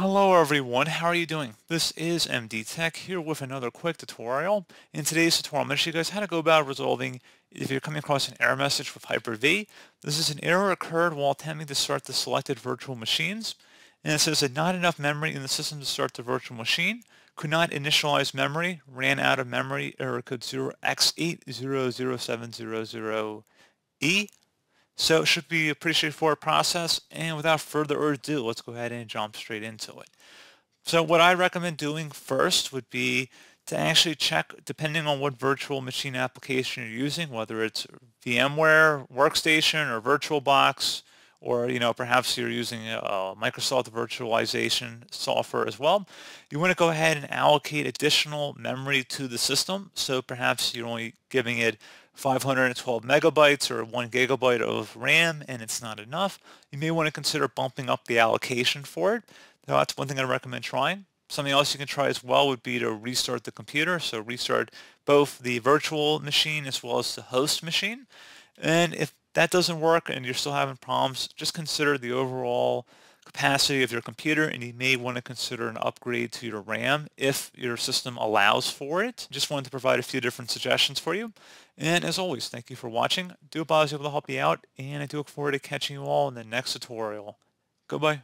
Hello everyone, how are you doing? This is MD Tech here with another quick tutorial. In today's tutorial, I'm going to show you guys how to go about resolving if you're coming across an error message with Hyper-V. This is an error occurred while attempting to start the selected virtual machines. And it says that not enough memory in the system to start the virtual machine, could not initialize memory, ran out of memory, error code 0x800700E. So it should be a pretty straightforward process. And without further ado, let's go ahead and jump straight into it. So what I recommend doing first would be to actually check, depending on what virtual machine application you're using, whether it's VMware, Workstation, or VirtualBox, or you know perhaps you're using a Microsoft virtualization software as well. You want to go ahead and allocate additional memory to the system. So perhaps you're only giving it 512 megabytes or 1 gigabyte of RAM and it's not enough, you may want to consider bumping up the allocation for it. That's one thing I recommend trying. Something else you can try as well would be to restart the computer. So restart both the virtual machine as well as the host machine. And if that doesn't work and you're still having problems, just consider the overall capacity of your computer and you may want to consider an upgrade to your RAM if your system allows for it. Just wanted to provide a few different suggestions for you. And as always, thank you for watching. I do hope I was able to help you out and I do look forward to catching you all in the next tutorial. Goodbye.